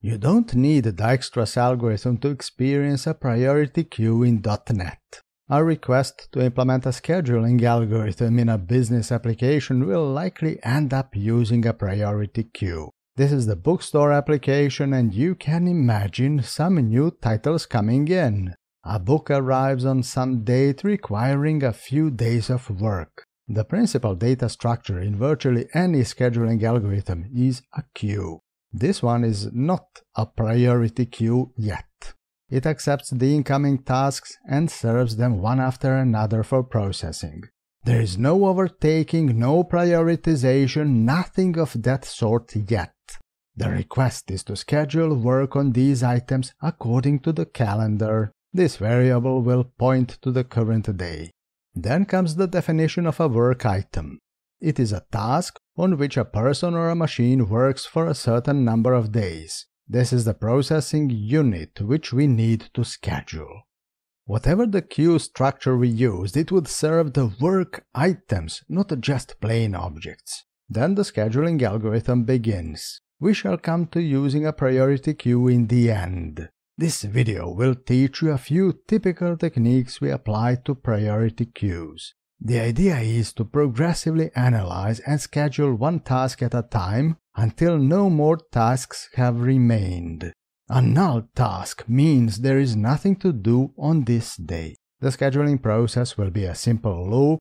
You don't need Dijkstra's algorithm to experience a priority queue in .NET. A request to implement a scheduling algorithm in a business application will likely end up using a priority queue. This is the bookstore application and you can imagine some new titles coming in. A book arrives on some date requiring a few days of work. The principal data structure in virtually any scheduling algorithm is a queue. This one is not a priority queue yet. It accepts the incoming tasks and serves them one after another for processing. There is no overtaking, no prioritization, nothing of that sort yet. The request is to schedule work on these items according to the calendar. This variable will point to the current day. Then comes the definition of a work item. It is a task on which a person or a machine works for a certain number of days. This is the processing unit which we need to schedule. Whatever the queue structure we used, it would serve the work items, not just plain objects. Then the scheduling algorithm begins. We shall come to using a priority queue in the end. This video will teach you a few typical techniques we apply to priority queues. The idea is to progressively analyze and schedule one task at a time until no more tasks have remained. A null task means there is nothing to do on this day. The scheduling process will be a simple loop.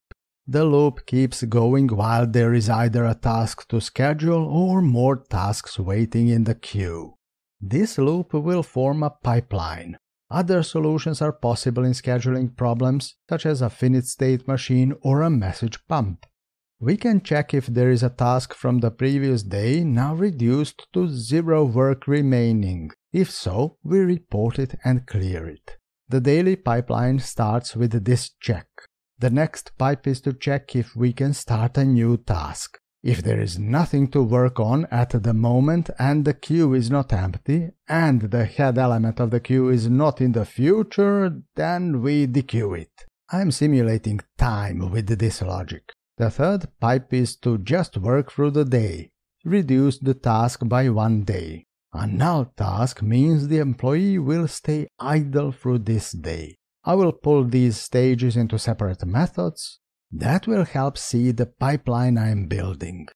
The loop keeps going while there is either a task to schedule or more tasks waiting in the queue. This loop will form a pipeline. Other solutions are possible in scheduling problems, such as a finite state machine or a message pump. We can check if there is a task from the previous day now reduced to zero work remaining. If so, we report it and clear it. The daily pipeline starts with this check. The next pipe is to check if we can start a new task. If there is nothing to work on at the moment and the queue is not empty, and the head element of the queue is not in the future, then we dequeue it. I am simulating time with this logic. The third pipe is to just work through the day, reduce the task by one day. A null task means the employee will stay idle through this day. I will pull these stages into separate methods, that will help see the pipeline I'm building.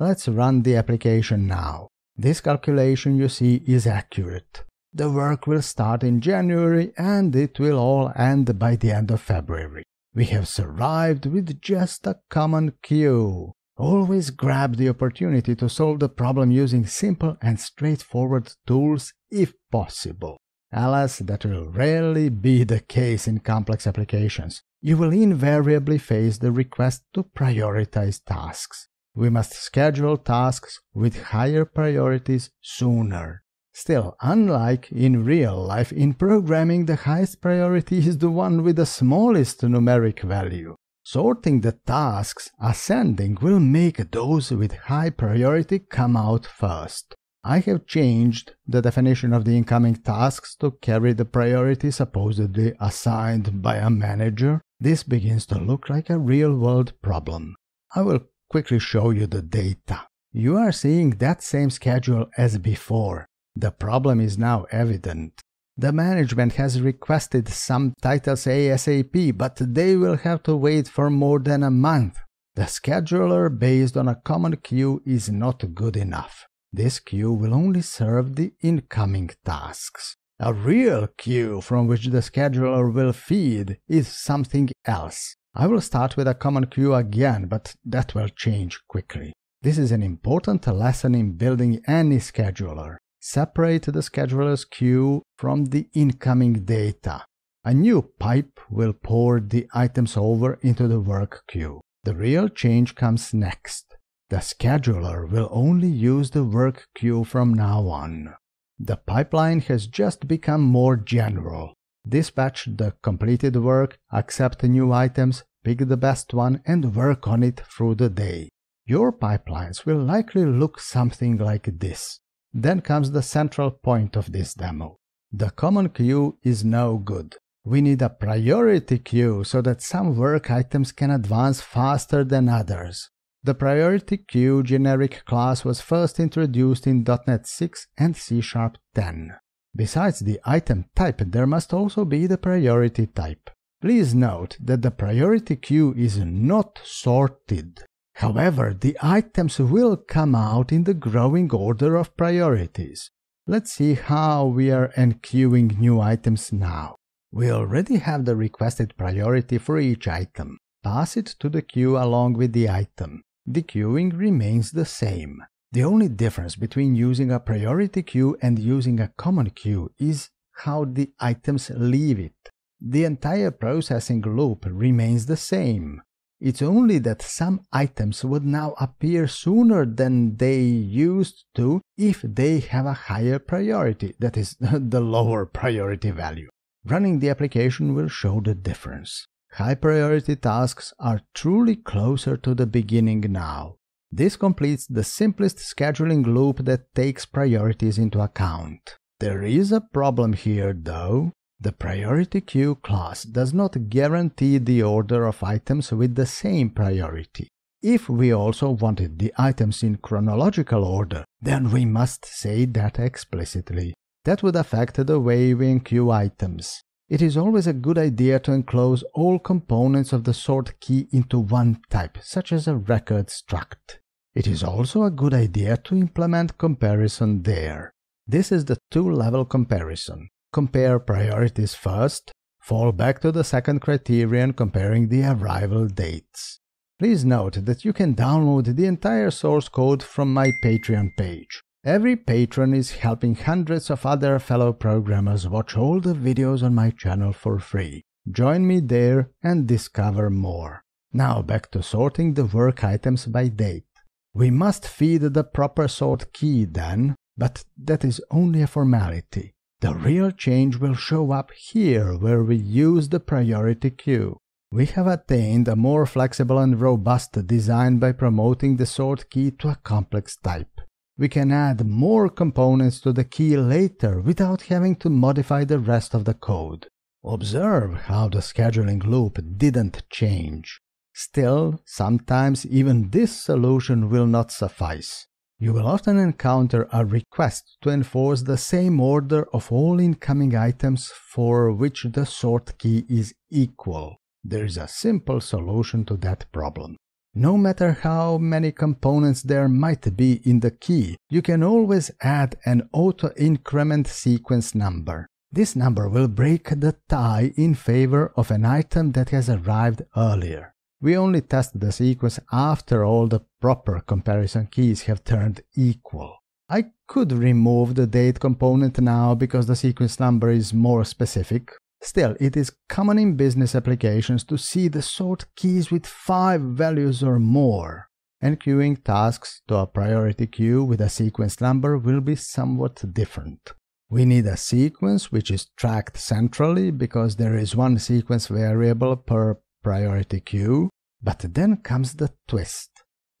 Let's run the application now. This calculation you see is accurate. The work will start in January and it will all end by the end of February. We have survived with just a common queue. Always grab the opportunity to solve the problem using simple and straightforward tools if possible. Alas, that will rarely be the case in complex applications you will invariably face the request to prioritize tasks. We must schedule tasks with higher priorities sooner. Still, unlike in real life, in programming the highest priority is the one with the smallest numeric value. Sorting the tasks ascending will make those with high priority come out first. I have changed the definition of the incoming tasks to carry the priority supposedly assigned by a manager this begins to look like a real-world problem. I will quickly show you the data. You are seeing that same schedule as before. The problem is now evident. The management has requested some titles ASAP, but they will have to wait for more than a month. The scheduler based on a common queue is not good enough. This queue will only serve the incoming tasks. A real queue from which the scheduler will feed is something else. I will start with a common queue again, but that will change quickly. This is an important lesson in building any scheduler. Separate the scheduler's queue from the incoming data. A new pipe will pour the items over into the work queue. The real change comes next. The scheduler will only use the work queue from now on. The pipeline has just become more general. Dispatch the completed work, accept new items, pick the best one, and work on it through the day. Your pipelines will likely look something like this. Then comes the central point of this demo. The common queue is no good. We need a priority queue so that some work items can advance faster than others. The priority queue generic class was first introduced in .NET 6 and C Sharp 10. Besides the item type, there must also be the priority type. Please note that the priority queue is not sorted. However, the items will come out in the growing order of priorities. Let's see how we are enqueuing new items now. We already have the requested priority for each item. Pass it to the queue along with the item. The queuing remains the same. The only difference between using a priority queue and using a common queue is how the items leave it. The entire processing loop remains the same. It's only that some items would now appear sooner than they used to if they have a higher priority, that is, the lower priority value. Running the application will show the difference. High priority tasks are truly closer to the beginning now. This completes the simplest scheduling loop that takes priorities into account. There is a problem here though. The priority queue class does not guarantee the order of items with the same priority. If we also wanted the items in chronological order, then we must say that explicitly. That would affect the way we enqueue items. It is always a good idea to enclose all components of the sort key into one type, such as a record struct. It is also a good idea to implement comparison there. This is the two-level comparison. Compare priorities first, fall back to the second criterion comparing the arrival dates. Please note that you can download the entire source code from my Patreon page. Every patron is helping hundreds of other fellow programmers watch all the videos on my channel for free. Join me there and discover more. Now back to sorting the work items by date. We must feed the proper sort key then, but that is only a formality. The real change will show up here where we use the priority queue. We have attained a more flexible and robust design by promoting the sort key to a complex type we can add more components to the key later without having to modify the rest of the code. Observe how the scheduling loop didn't change. Still, sometimes even this solution will not suffice. You will often encounter a request to enforce the same order of all incoming items for which the sort key is equal. There is a simple solution to that problem. No matter how many components there might be in the key, you can always add an auto-increment sequence number. This number will break the tie in favor of an item that has arrived earlier. We only test the sequence after all the proper comparison keys have turned equal. I could remove the date component now because the sequence number is more specific, Still, it is common in business applications to see the sort keys with five values or more. Enqueuing tasks to a priority queue with a sequence number will be somewhat different. We need a sequence which is tracked centrally because there is one sequence variable per priority queue, but then comes the twist.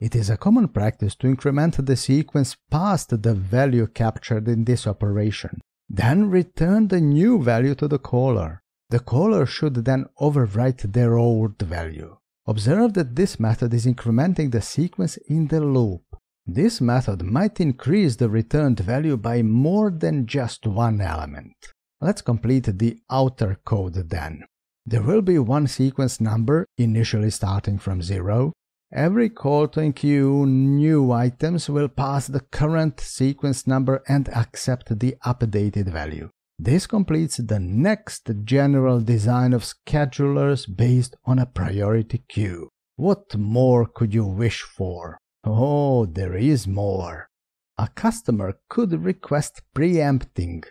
It is a common practice to increment the sequence past the value captured in this operation. Then return the new value to the caller. The caller should then overwrite their old value. Observe that this method is incrementing the sequence in the loop. This method might increase the returned value by more than just one element. Let's complete the outer code then. There will be one sequence number, initially starting from 0, Every call to enqueue new items will pass the current sequence number and accept the updated value. This completes the next general design of schedulers based on a priority queue. What more could you wish for? Oh, there is more. A customer could request preempting.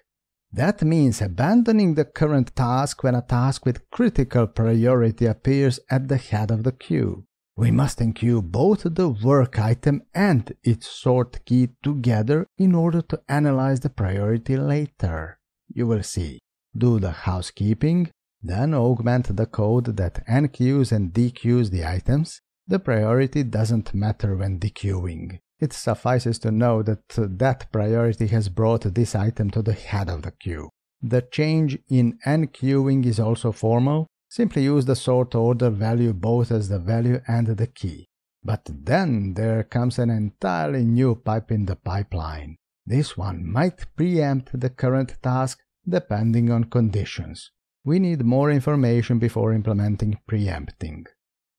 That means abandoning the current task when a task with critical priority appears at the head of the queue. We must enqueue both the work item and its sort key together in order to analyze the priority later. You will see. Do the housekeeping, then augment the code that enqueues and dequeues the items. The priority doesn't matter when dequeuing. It suffices to know that that priority has brought this item to the head of the queue. The change in enqueuing is also formal, Simply use the sort order value both as the value and the key. But then there comes an entirely new pipe in the pipeline. This one might preempt the current task depending on conditions. We need more information before implementing preempting.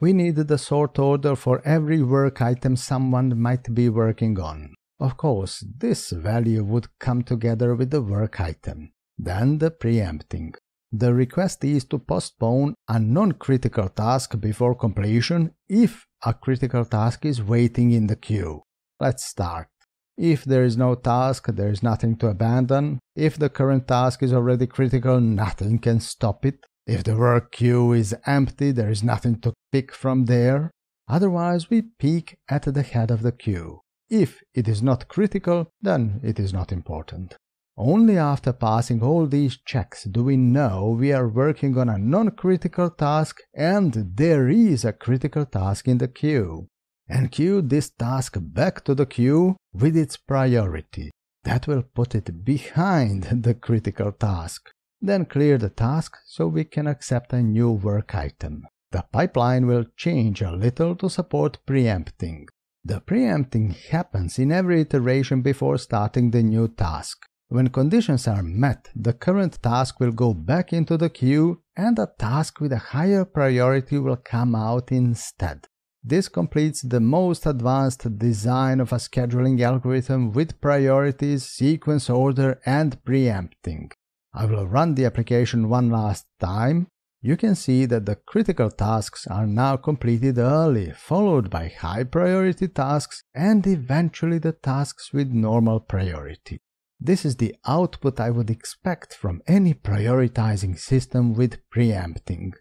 We need the sort order for every work item someone might be working on. Of course, this value would come together with the work item. Then the preempting. The request is to postpone a non-critical task before completion if a critical task is waiting in the queue. Let's start. If there is no task, there is nothing to abandon. If the current task is already critical, nothing can stop it. If the work queue is empty, there is nothing to pick from there. Otherwise, we peek at the head of the queue. If it is not critical, then it is not important. Only after passing all these checks do we know we are working on a non-critical task and there is a critical task in the queue and queue this task back to the queue with its priority. That will put it behind the critical task. Then clear the task so we can accept a new work item. The pipeline will change a little to support preempting. The preempting happens in every iteration before starting the new task. When conditions are met, the current task will go back into the queue and a task with a higher priority will come out instead. This completes the most advanced design of a scheduling algorithm with priorities, sequence order, and preempting. I will run the application one last time. You can see that the critical tasks are now completed early, followed by high priority tasks and eventually the tasks with normal priority. This is the output I would expect from any prioritizing system with preempting.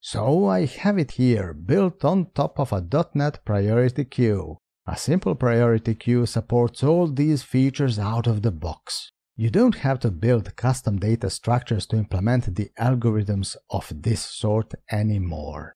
So I have it here, built on top of a .NET Priority Queue. A simple priority queue supports all these features out of the box. You don't have to build custom data structures to implement the algorithms of this sort anymore.